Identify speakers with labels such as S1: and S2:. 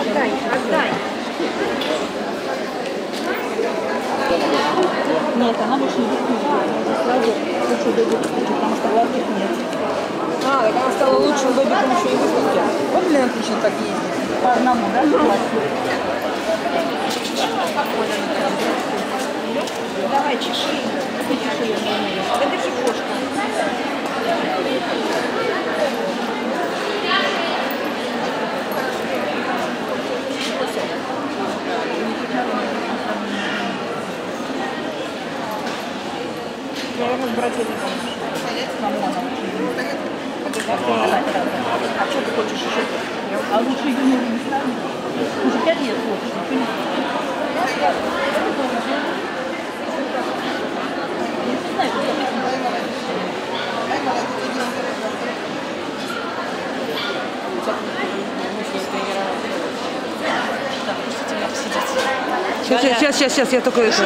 S1: Отдай, отдай.
S2: Нет, она больше не будет. Она сразу лучше добит, потому что гладких нет.
S3: А, так она стала лучшим добиком еще и выставки. Вот, блин, отлично так ездит.
S2: По одному, да?
S1: Давай, чеши. Чеши
S2: Наверное, с братьями
S1: А что ты хочешь еще?
S2: А лучше ее не ставить. Уже пять лет хочешь, ничего не
S3: Сейчас, сейчас, сейчас, сейчас, я только это...